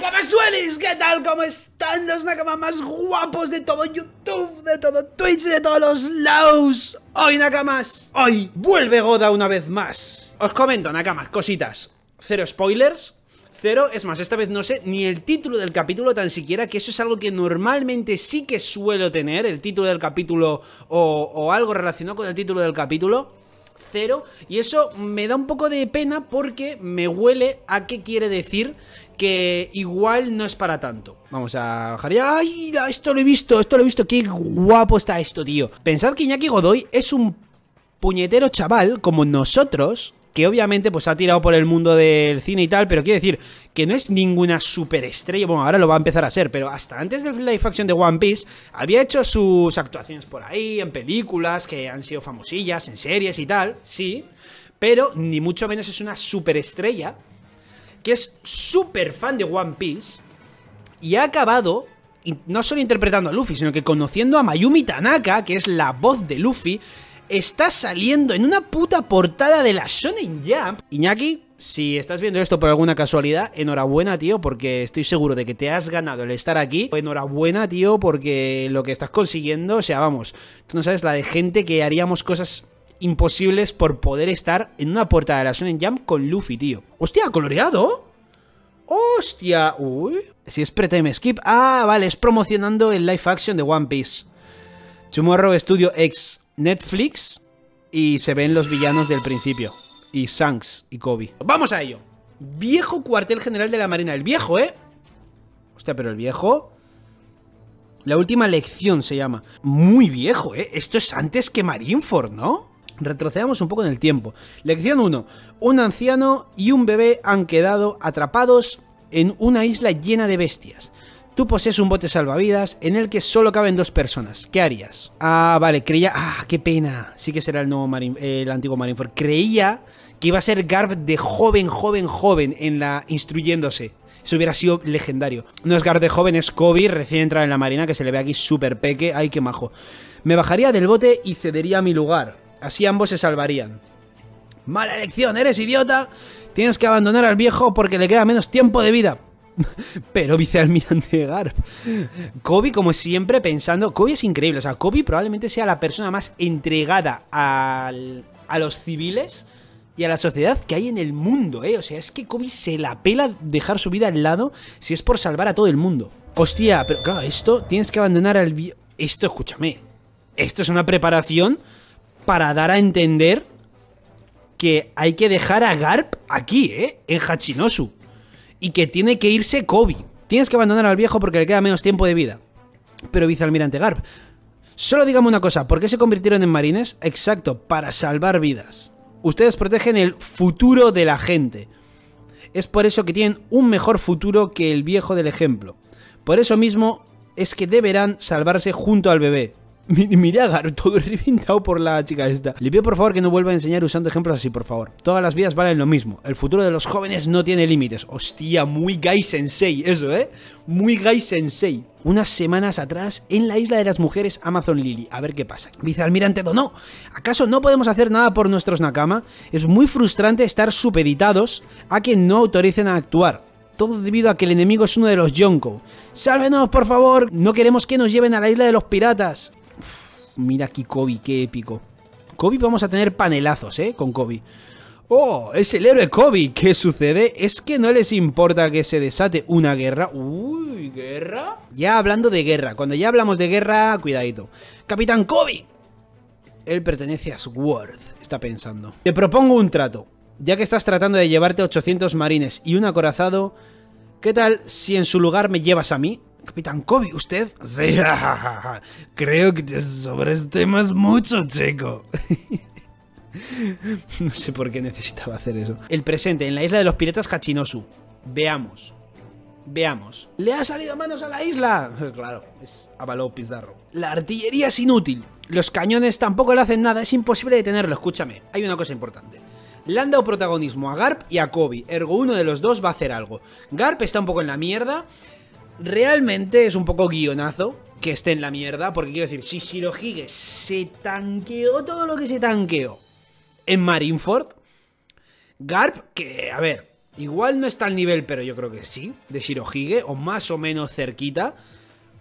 Nakama-suelis! ¿Qué tal? ¿Cómo están los Nakama más guapos de todo YouTube, de todo Twitch, de todos los lados? Hoy, Nakamas, hoy vuelve Goda una vez más. Os comento, Nakamas, cositas. Cero spoilers, Cero, es más, esta vez no sé ni el título del capítulo tan siquiera, que eso es algo que normalmente sí que suelo tener, el título del capítulo o algo relacionado con el título del capítulo cero. Y eso me da un poco de pena porque me huele a qué quiere decir que igual no es para tanto. Vamos a bajar ya. ¡Ay! Esto lo he visto, esto lo he visto. Qué guapo está esto, tío. Pensad que Iñaki Godoy es un puñetero chaval como nosotros que obviamente pues ha tirado por el mundo del cine y tal, pero quiero decir que no es ninguna superestrella, bueno, ahora lo va a empezar a ser, pero hasta antes del live action de One Piece había hecho sus actuaciones por ahí, en películas que han sido famosillas, en series y tal, sí, pero ni mucho menos es una superestrella que es súper fan de One Piece y ha acabado no solo interpretando a Luffy, sino que conociendo a Mayumi Tanaka, que es la voz de Luffy, está saliendo en una puta portada de la Shonen Jump. Iñaki, si estás viendo esto por alguna casualidad, enhorabuena, tío, porque estoy seguro de que te has ganado el estar aquí. Enhorabuena, tío, porque lo que estás consiguiendo, o sea, vamos, tú no sabes la de gente que haríamos cosas imposibles por poder estar en una portada de la Shonen Jump con Luffy, tío. ¡Hostia, coloreado! ¡Hostia! Uy. Si es pre-time skip. Ah, vale, es promocionando el live action de One Piece. Tomorrow Studio X Netflix y se ven los villanos del principio. Y Shanks y Kobe. ¡Vamos a ello! Viejo cuartel general de la Marina. El viejo, ¿eh? Hostia, pero el viejo... La última lección se llama. Muy viejo, ¿eh? Esto es antes que Marineford, ¿no? Retrocedamos un poco en el tiempo. Lección 1. Un anciano y un bebé han quedado atrapados en una isla llena de bestias. Tú posees un bote salvavidas en el que solo caben dos personas. ¿Qué harías? Ah, vale, creía... Ah, qué pena. Sí que será el nuevo el antiguo Marineford. Creía que iba a ser Garb de joven, joven, joven en la instruyéndose. Eso hubiera sido legendario. No es Garb de joven, es Kobe, recién entrado en la marina, que se le ve aquí súper peque. Ay, qué majo. Me bajaría del bote y cedería mi lugar. Así ambos se salvarían. Mala elección, eres idiota. Tienes que abandonar al viejo porque le queda menos tiempo de vida. Pero vicealmirante Garp. Kobe, como siempre, pensando. Kobe es increíble. O sea, Kobe probablemente sea la persona más entregada al, a los civiles y a la sociedad que hay en el mundo, ¿eh? O sea, es que Kobe se la pela dejar su vida al lado si es por salvar a todo el mundo. Hostia, pero claro, esto tienes que abandonar al. Esto, escúchame. Esto es una preparación para dar a entender que hay que dejar a Garp aquí, ¿eh? En Hachinosu y que tiene que irse Kobe. Tienes que abandonar al viejo porque le queda menos tiempo de vida. Pero vicealmirante Garp, solo dígame una cosa, ¿por qué se convirtieron en marines? Exacto, para salvar vidas. Ustedes protegen el futuro de la gente. Es por eso que tienen un mejor futuro que el viejo del ejemplo. Por eso mismo es que deberán salvarse junto al bebé. Mira a todo reventado por la chica esta. Le pido por favor que no vuelva a enseñar usando ejemplos así, por favor. Todas las vidas valen lo mismo. El futuro de los jóvenes no tiene límites. Hostia, muy Gai Sensei eso, ¿eh? Muy Gai Sensei. Unas semanas atrás, en la isla de las mujeres Amazon Lily. A ver qué pasa. Vicealmirante Dono, ¿acaso no podemos hacer nada por nuestros Nakama? Es muy frustrante estar supeditados a que no autoricen a actuar todo debido a que el enemigo es uno de los Yonko. ¡Sálvenos, por favor! No queremos que nos lleven a la isla de los piratas mira aquí Kobe, qué épico. Kobe vamos a tener panelazos, ¿eh? Con Kobe. ¡Oh! Es el héroe Kobe. ¿Qué sucede? Es que no les importa que se desate una guerra. ¡Uy! ¿Guerra? Ya hablando de guerra. Cuando ya hablamos de guerra, cuidadito. Capitán Kobe. Él pertenece a Sword, está pensando. Te propongo un trato. Ya que estás tratando de llevarte 800 marines y un acorazado, ¿qué tal si en su lugar me llevas a mí? Capitán Kobe, ¿usted? Sí, creo que te sobreestimas mucho, chico. no sé por qué necesitaba hacer eso. El presente, en la isla de los piratas Hachinosu. Veamos. Veamos. ¿Le ha salido manos a la isla? Claro, es avaló Pizarro. La artillería es inútil. Los cañones tampoco le hacen nada. Es imposible detenerlo. Escúchame, hay una cosa importante. Le han dado protagonismo a Garp y a Kobe. Ergo, uno de los dos va a hacer algo. Garp está un poco en la mierda realmente es un poco guionazo que esté en la mierda, porque quiero decir, si Shirohige se tanqueó todo lo que se tanqueó en Marineford, Garp, que, a ver, Igual no está al nivel, pero yo creo que sí, de Shirohige, o más o menos cerquita.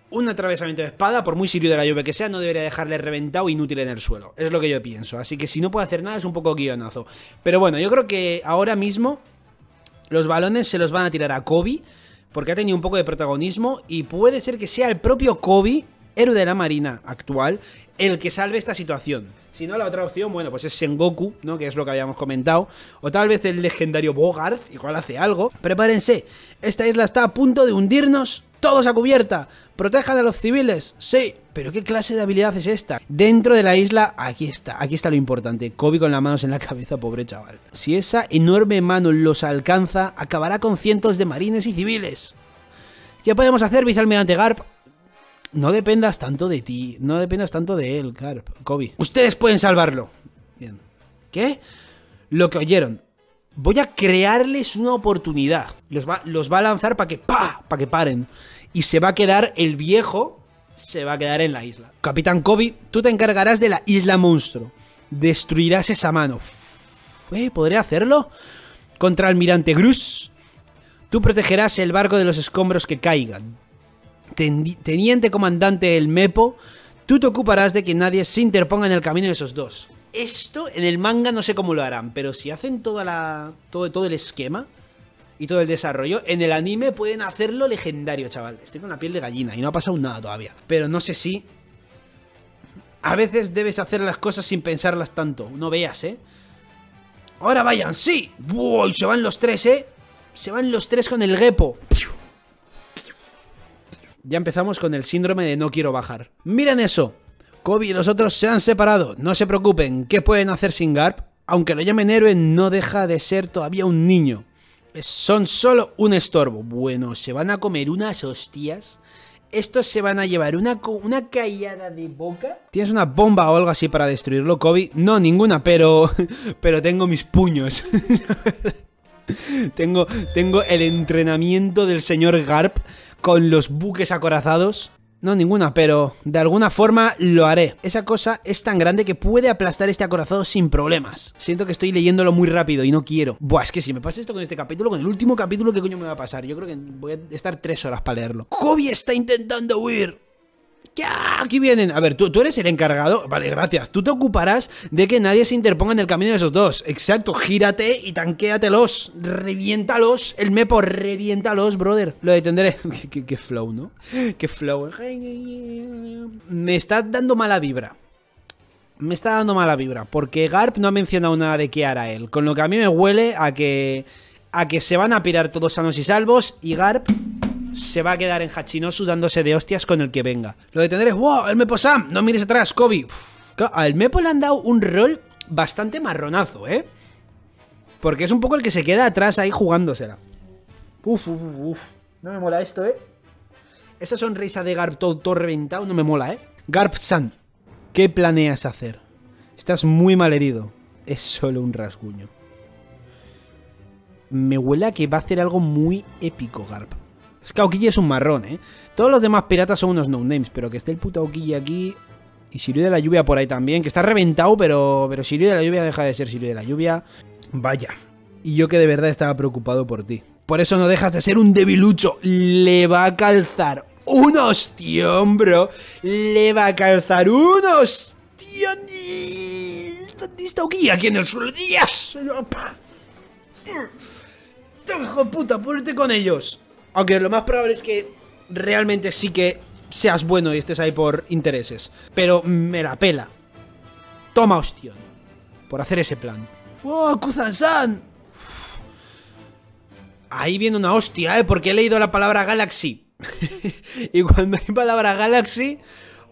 Un atravesamiento de espada, por muy sirio de la lluvia que sea, no debería dejarle reventado inútil en el suelo. Es lo que yo pienso. Así que si no puede hacer nada es un poco guionazo. Pero bueno, yo creo que ahora mismo los balones se los van a tirar a Kobe, porque ha tenido un poco de protagonismo y puede ser que sea el propio Kobe, héroe de la marina actual, el que salve esta situación. Si no, la otra opción, bueno, pues es Sengoku, ¿no? Que es lo que habíamos comentado. O tal vez el legendario Bogart, igual hace algo. Prepárense, esta isla está a punto de hundirnos. Todos a cubierta. Protejan a los civiles. Sí, pero ¿qué clase de habilidad es esta? Dentro de la isla, aquí está, aquí está lo importante. Kobe con las manos en la cabeza, pobre chaval. Si esa enorme mano los alcanza, acabará con cientos de marines y civiles. ¿Qué podemos hacer, vicealmirante Garp? No dependas tanto de ti, no dependas tanto de él, Garp, Kobe. Ustedes pueden salvarlo. Bien. ¿Qué? Lo que oyeron. Voy a crearles una oportunidad. Los va, los va a lanzar para que ¡pa! Para que paren. Y se va a quedar el viejo. Se va a quedar en la isla. Capitán Kobe, tú te encargarás de la isla monstruo. Destruirás esa mano. ¿Eh? ¿Podré hacerlo? Contra Almirante Grus. Tú protegerás el barco de los escombros que caigan. Teniente comandante el Mepo, tú te ocuparás de que nadie se interponga en el camino de esos dos. Esto en el manga no sé cómo lo harán, pero si hacen toda la, todo, todo el esquema y todo el desarrollo, en el anime pueden hacerlo legendario, chaval. Estoy con la piel de gallina y no ha pasado nada todavía. Pero no sé si... A veces debes hacer las cosas sin pensarlas tanto. No veas, ¿eh? Ahora vayan, sí. ¡Wow! Se van los tres, ¿eh? Se van los tres con el Gepo. Ya empezamos con el síndrome de no quiero bajar. Miren eso. Kobe y los otros se han separado. No se preocupen. ¿Qué pueden hacer sin Garp? Aunque lo llamen héroe, no deja de ser todavía un niño. Son solo un estorbo. Bueno, se van a comer unas hostias. Estos se van a llevar una, una callada de boca. ¿Tienes una bomba o algo así para destruirlo, Kobe? No, ninguna, pero. Pero tengo mis puños. tengo, tengo el entrenamiento del señor Garp con los buques acorazados. No, ninguna, pero de alguna forma lo haré. Esa cosa es tan grande que puede aplastar este acorazado sin problemas. Siento que estoy leyéndolo muy rápido y no quiero. Buah, es que si me pasa esto con este capítulo, con el último capítulo, ¿qué coño me va a pasar? Yo creo que voy a estar tres horas para leerlo. Kobe está intentando huir. Aquí vienen. A ver, ¿tú, tú eres el encargado. Vale, gracias. Tú te ocuparás de que nadie se interponga en el camino de esos dos. Exacto, gírate y tanquéatelos. Reviéntalos. El mepo, reviéntalos, brother. Lo detendré. qué, flow, ¿no? Qué flow. Me está dando mala vibra me está dando mala vibra, porque Garp no ha mencionado nada de qué hará él, con lo que a mí me huele a que a que se van a pirar todos sanos y salvos y Garp se va a quedar en Hachinosu dándose de hostias con el que venga. Lo detendré. ¡Wow! El Mepo Sam. No mires atrás, Kobe. al Mepo le han dado un rol bastante marronazo, ¿eh? Porque es un poco el que se queda atrás ahí jugándosela. Uf, uf, uf. No me mola esto, ¿eh? Esa sonrisa de Garp todo, reventado no me mola, ¿eh? Garp-san, ¿qué planeas hacer? Estás muy mal herido. Es solo un rasguño. Me huele a que va a hacer algo muy épico, Garp. Es que Aokiji es un marrón, ¿eh? Todos los demás piratas son unos no-names, pero que esté el puto Aokiji aquí... Y Shiryu de la Lluvia por ahí también, que está reventado, pero, pero de la Lluvia deja de ser Shiryu de la Lluvia. Vaya. Y yo que de verdad estaba preocupado por ti. Por eso no dejas de ser un debilucho. Le va a calzar un hostión, bro. Le va a calzar un hostión. ¿Dónde está Aokiji? Aquí en el suelo. ¡Días! ¡Hijo puta! ¡Ponerte con ellos! Aunque lo más probable es que realmente sí que seas bueno y estés ahí por intereses. Pero me la pela. Toma hostión. Por hacer ese plan. ¡Oh, Kuzan-san! Ahí viene una hostia, ¿eh? Porque he leído la palabra Galaxy. y cuando hay palabra Galaxy,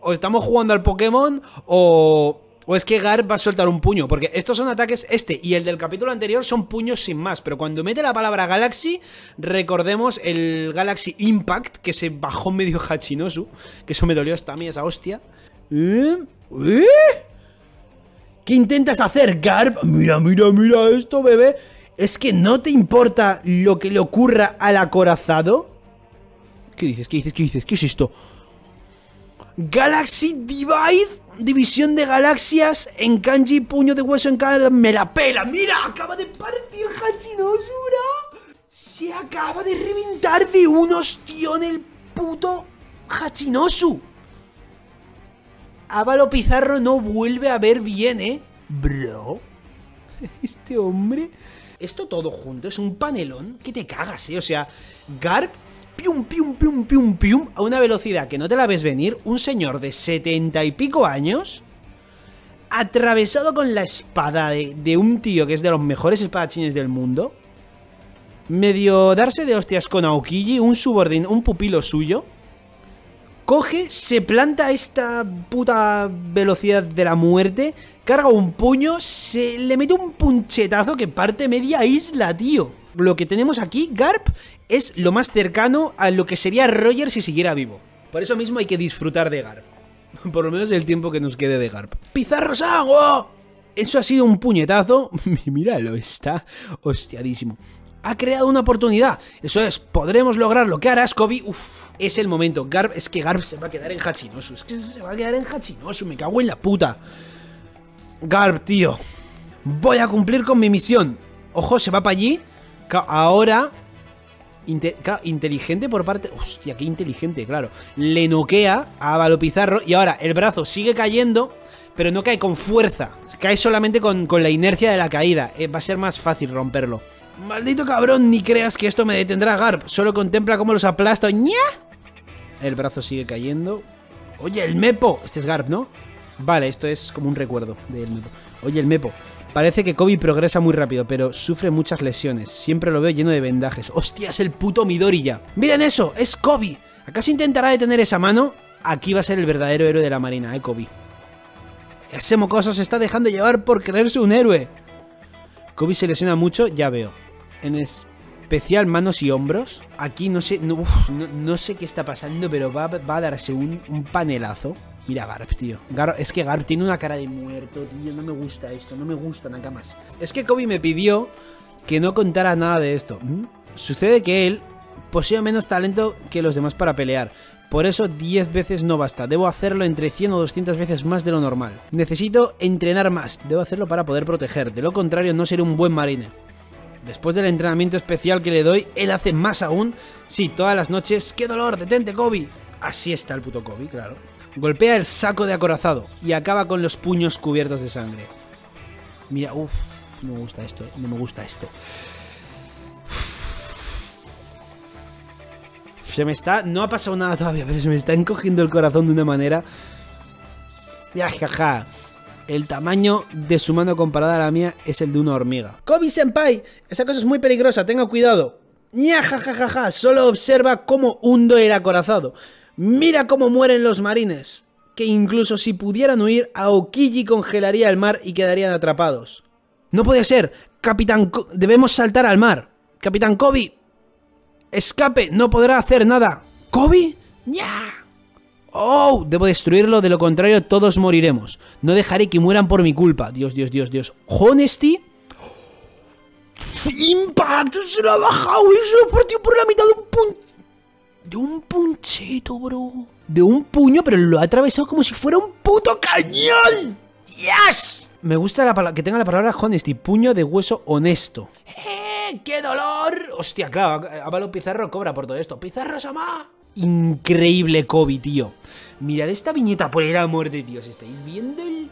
o estamos jugando al Pokémon, o o es que Garp va a soltar un puño, porque estos son ataques, este y el del capítulo anterior son puños sin más, pero cuando mete la palabra Galaxy, recordemos el Galaxy Impact, que se bajó medio Hachinosu, que eso me dolió hasta a mí, esa hostia. ¿Eh? ¿Eh? ¿Qué intentas hacer, Garp? Mira, mira, mira esto, bebé. ¿Es que no te importa lo que le ocurra al acorazado? ¿Qué dices? ¿Qué dices? ¿Qué dices? ¿Qué es esto? Galaxy Divide, división de galaxias en kanji, puño de hueso en cada... ¡Me la pela! ¡Mira! Acaba de partir Hachinosura. Se acaba de reventar de un ostión el puto Hachinosu. Ávalo Pizarro no vuelve a ver bien, ¿eh? Bro. Este hombre... Esto todo junto es un panelón que te cagas, ¿eh? O sea, Garp, pium, pium, pium, pium, pium, a una velocidad que no te la ves venir. Un señor de setenta y pico años, atravesado con la espada de, un tío que es de los mejores espadachines del mundo. Medio darse de hostias con Aokiji, un subordin, un pupilo suyo coge, se planta a esta puta velocidad de la muerte, carga un puño, se le mete un punchetazo que parte media isla, tío. Lo que tenemos aquí, Garp, es lo más cercano a lo que sería Roger si siguiera vivo. Por eso mismo hay que disfrutar de Garp. Por lo menos el tiempo que nos quede de Garp. ¡Pizarro Sango! Eso ha sido un puñetazo. Míralo, está hostiadísimo ha creado una oportunidad. Eso es, podremos lograr lo que harás, Kobe. Uf, es el momento. Garb, es que Garb se va a quedar en Hachinosu. Es que se va a quedar en Hachinosu. Me cago en la puta. Garb, tío. Voy a cumplir con mi misión. Ojo, se va para allí. Ahora. inteligente por parte. Hostia, qué inteligente, claro. Le noquea a Valo Pizarro. Y ahora el brazo sigue cayendo. Pero no cae con fuerza. Cae solamente con, con la inercia de la caída. Eh, va a ser más fácil romperlo. Maldito cabrón, ni creas que esto me detendrá, Garp. Solo contempla cómo los aplasto. ¡Nya! El brazo sigue cayendo. Oye, el Mepo. Este es Garp, ¿no? Vale, esto es como un recuerdo del Mepo. Oye, el Mepo. Parece que Kobe progresa muy rápido, pero sufre muchas lesiones. Siempre lo veo lleno de vendajes. ¡Hostia, es el puto Midori ya! ¡Miren eso! ¡Es Kobe! ¿Acaso intentará detener esa mano? Aquí va a ser el verdadero héroe de la marina, ¿eh, Kobe? Ese mocoso se está dejando llevar por creerse un héroe. Kobe se lesiona mucho, ya veo en especial manos y hombros. Aquí no sé, no, sé qué está pasando, pero va, a darse un, panelazo. Mira Garp, tío. es que Garp tiene una cara de muerto, tío. No me gusta esto, no me gusta nada más. Es que Kobe me pidió que no contara nada de esto. ¿Mm? Sucede que él posee menos talento que los demás para pelear. Por eso 10 veces no basta, debo hacerlo entre 100 o 200 veces más de lo normal. Necesito entrenar más, debo hacerlo para poder proteger, de lo contrario no seré un buen marine. Después del entrenamiento especial que le doy, él hace más aún. Sí, todas las noches. ¡Qué dolor! ¡Detente, Kobe! Así está el puto Kobe, claro. Golpea el saco de acorazado y acaba con los puños cubiertos de sangre. Mira, uff, no me gusta esto, no me gusta esto. Se me está... No ha pasado nada todavía, pero se me está encogiendo el corazón de una manera... Ya, jaja. El tamaño de su mano comparada a la mía es el de una hormiga. Kobe Senpai, esa cosa es muy peligrosa, tenga cuidado. Ña, ja, solo observa cómo hundo el acorazado. Mira cómo mueren los marines. Que incluso si pudieran huir, Aokiji congelaría el mar y quedarían atrapados. No puede ser. Capitán... Debemos saltar al mar. Capitán Kobe. Escape. No podrá hacer nada. ¿Kobe? ¡Ña! ¡Oh! Debo destruirlo, de lo contrario todos moriremos. No dejaré que mueran por mi culpa. Dios, Dios, Dios, Dios. Honesty. Impact, se lo ha bajado y se lo partido por la mitad de un pun... De un punchito, bro. De un puño, pero lo ha atravesado como si fuera un puto cañón. ¡Yes! Me gusta la que tenga la palabra honesty, puño de hueso honesto. ¡Eh! ¡Qué dolor! Hostia, claro, Avalo Pizarro cobra por todo esto. ¡Pizarro Sama! increíble Kobe, tío. Mirad esta viñeta, por el amor de Dios. ¿Estáis viendo el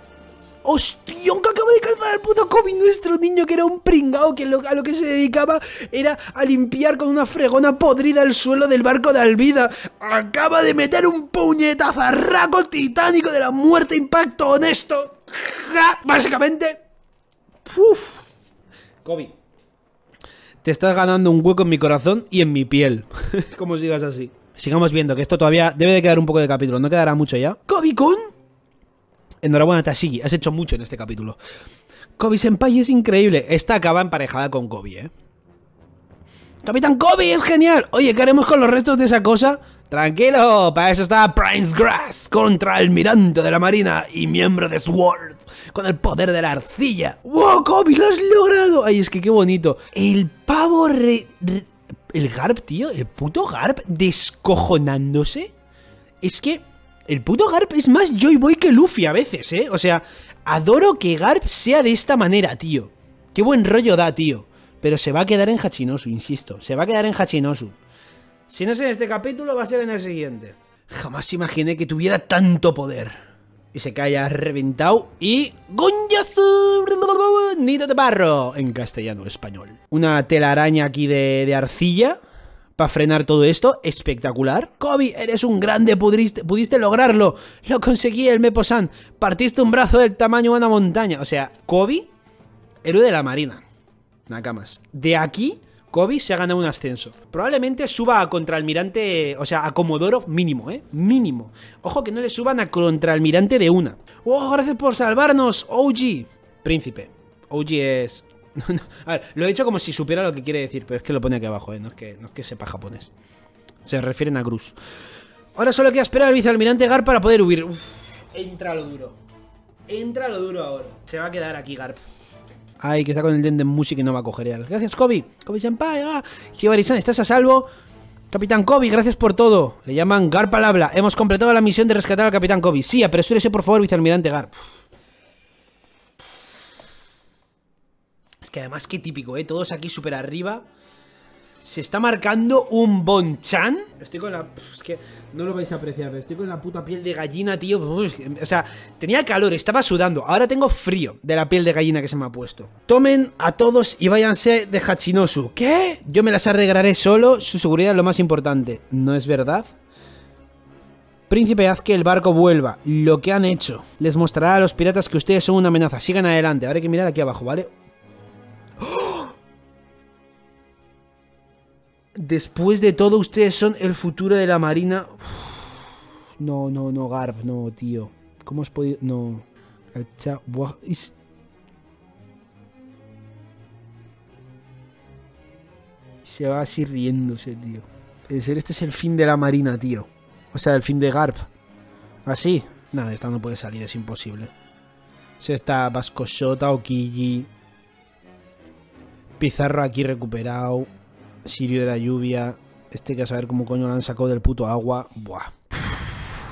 ¡Hostión que acaba de calzar el puto Kobe, nuestro niño que era un pringao que a lo que se dedicaba era a limpiar con una fregona podrida el suelo del barco de Alvida. Acaba de meter un puñetazarraco titánico de la muerte impacto honesto. Básicamente... Uf. Kobe. Te estás ganando un hueco en mi corazón y en mi piel. Como sigas así. Sigamos viendo que esto todavía debe de quedar un poco de capítulo, no quedará mucho ya. ¿Kobe-kun? Enhorabuena, Tashigi, has hecho mucho en este capítulo. Kobe Senpai es increíble. Esta acaba emparejada con Kobe, ¿eh? Capitán Kobe es genial. Oye, ¿qué haremos con los restos de esa cosa? Tranquilo, para eso está Prince Grass contra el mirante de la marina y miembro de SWORD con el poder de la arcilla. ¡Wow, Kobe, lo has logrado! Ay, es que qué bonito. El pavo re el Garp, tío, el puto Garp descojonándose. Es que el puto Garp es más Joy Boy que Luffy a veces, ¿eh? O sea, adoro que Garp sea de esta manera, tío. Qué buen rollo da, tío. Pero se va a quedar en Hachinosu, insisto. Se va a quedar en Hachinosu. Si no es en este capítulo, va a ser en el siguiente. Jamás imaginé que tuviera tanto poder. Y se cae reventado y... ¡Gonyazu! Nido de barro. En castellano español. Una telaraña aquí de arcilla para frenar todo esto. Espectacular. Kobe, eres un grande, pudiste, pudiste lograrlo. Lo conseguí, el Meposan. Partiste un brazo del tamaño de una montaña. O sea, Kobe, héroe de la marina. Nakamas. De aquí, Kobe se ha ganado un ascenso. Probablemente suba a contraalmirante, o sea, a Comodoro mínimo, ¿eh? Mínimo. Ojo que no le suban a contraalmirante de una. ¡Oh, gracias por salvarnos, OG! Príncipe. OG es a ver, lo he dicho como si supiera lo que quiere decir, pero es que lo pone aquí abajo, ¿eh? no, es que, no es que sepa japonés. Se refieren a Cruz. Ahora solo queda esperar al vicealmirante Garp para poder huir. entra lo duro. Entra lo duro ahora. Se va a quedar aquí Garp. Ay, que está con el Denden Music y no va a coger. Gracias, Kobe. Kobe Senpai. Ah. ¿estás a salvo? Capitán Kobe, gracias por todo. Le llaman Garp al habla. Hemos completado la misión de rescatar al Capitán Kobe. Sí, apresúrese por favor, vicealmirante Garp. Que además qué típico, ¿eh? Todos aquí súper arriba. Se está marcando un Bonchan. Estoy con la... Es que no lo vais a apreciar, estoy con la puta piel de gallina, tío. O sea, tenía calor, estaba sudando. Ahora tengo frío de la piel de gallina que se me ha puesto. Tomen a todos y váyanse de Hachinosu. ¿Qué? Yo me las arreglaré solo. Su seguridad es lo más importante. ¿No es verdad? Príncipe, haz que el barco vuelva. Lo que han hecho. Les mostrará a los piratas que ustedes son una amenaza. Sigan adelante. Ahora hay que mirar aquí abajo, ¿vale? Después de todo, ustedes son el futuro de la marina. No, no, no, Garp, no, tío. ¿Cómo has podido...? No. Se va así riéndose, tío. En serio, este es el fin de la marina, tío. O sea, el fin de Garp. Así. Nada, esta no puede salir, es imposible. Se está Vasco Shota, Okiji. Pizarro aquí recuperado. Sirio de la lluvia. Este que a saber cómo coño lo han sacado del puto agua. Buah.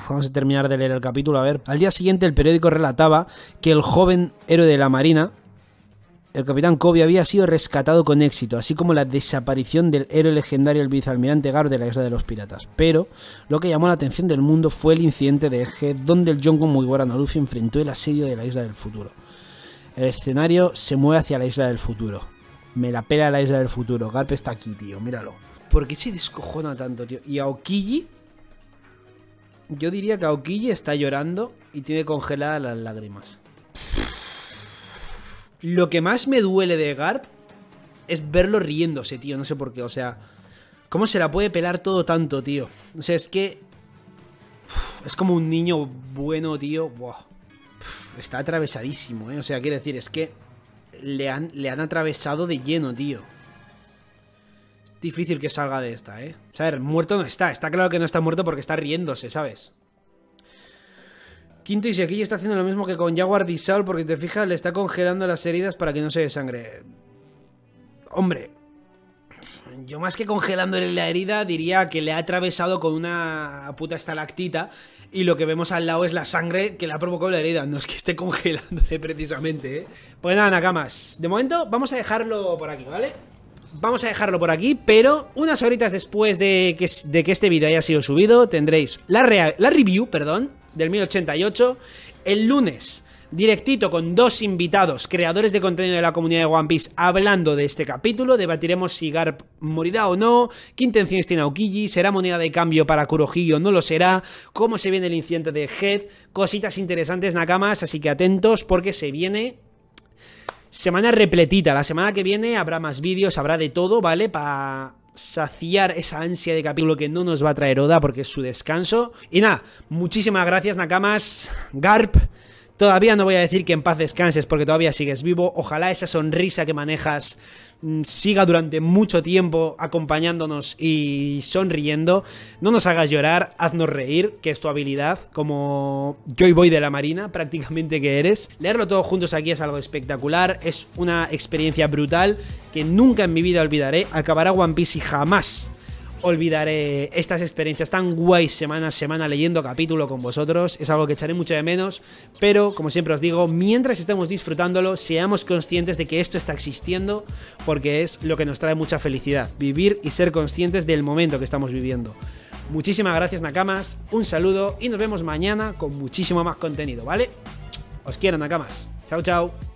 Vamos a terminar de leer el capítulo. A ver. Al día siguiente el periódico relataba que el joven héroe de la marina, el capitán Kobe, había sido rescatado con éxito, así como la desaparición del héroe legendario el vicealmirante Gar de la isla de los piratas. Pero lo que llamó la atención del mundo fue el incidente de Eje, donde el Yonko Mugiwara Luffy enfrentó el asedio de la isla del futuro. El escenario se mueve hacia la isla del futuro. Me la pela la isla del futuro. Garp está aquí, tío. Míralo. ¿Por qué se descojona tanto, tío? Y Aokiji. Yo diría que Aokiji está llorando y tiene congeladas las lágrimas. Lo que más me duele de Garp es verlo riéndose, tío. No sé por qué. O sea, ¿cómo se la puede pelar todo tanto, tío? O sea, es que. Es como un niño bueno, tío. Está atravesadísimo, ¿eh? O sea, quiere decir, es que le han, le han atravesado de lleno, tío. Es difícil que salga de esta, ¿eh? O sea, muerto no está. Está claro que no está muerto porque está riéndose, ¿sabes? Quinto, y aquí está haciendo lo mismo que con Jaguar Disal, porque te fijas, le está congelando las heridas para que no se desangre. Hombre, yo más que congelándole la herida, diría que le ha atravesado con una puta estalactita y lo que vemos al lado es la sangre que le ha provocado la herida. No es que esté congelándole precisamente, ¿eh? Pues nada, Nakamas. De momento vamos a dejarlo por aquí, ¿vale? Vamos a dejarlo por aquí, pero unas horitas después de que, este vídeo haya sido subido, tendréis la, la review, perdón, del 1088. El lunes directito con dos invitados, creadores de contenido de la comunidad de One Piece, hablando de este capítulo. Debatiremos si Garp morirá o no, qué intenciones tiene Aokiji, será moneda de cambio para Kurohige o no lo será, cómo se viene el incidente de Head, cositas interesantes, Nakamas, así que atentos porque se viene semana repletita. La semana que viene habrá más vídeos, habrá de todo, ¿vale? Para saciar esa ansia de capítulo que no nos va a traer Oda porque es su descanso. Y nada, muchísimas gracias, Nakamas, Garp. Todavía no voy a decir que en paz descanses porque todavía sigues vivo. Ojalá esa sonrisa que manejas mm, siga durante mucho tiempo acompañándonos y sonriendo. No nos hagas llorar, haznos reír, que es tu habilidad, como Joy Boy de la Marina, prácticamente que eres. Leerlo todos juntos aquí es algo espectacular, es una experiencia brutal que nunca en mi vida olvidaré. Acabará One Piece y jamás olvidaré estas experiencias tan guays semana a semana leyendo capítulo con vosotros. Es algo que echaré mucho de menos. Pero, como siempre os digo, mientras estemos disfrutándolo, seamos conscientes de que esto está existiendo porque es lo que nos trae mucha felicidad. Vivir y ser conscientes del momento que estamos viviendo. Muchísimas gracias Nakamas, un saludo y nos vemos mañana con muchísimo más contenido, ¿vale? Os quiero Nakamas. Chao, chao.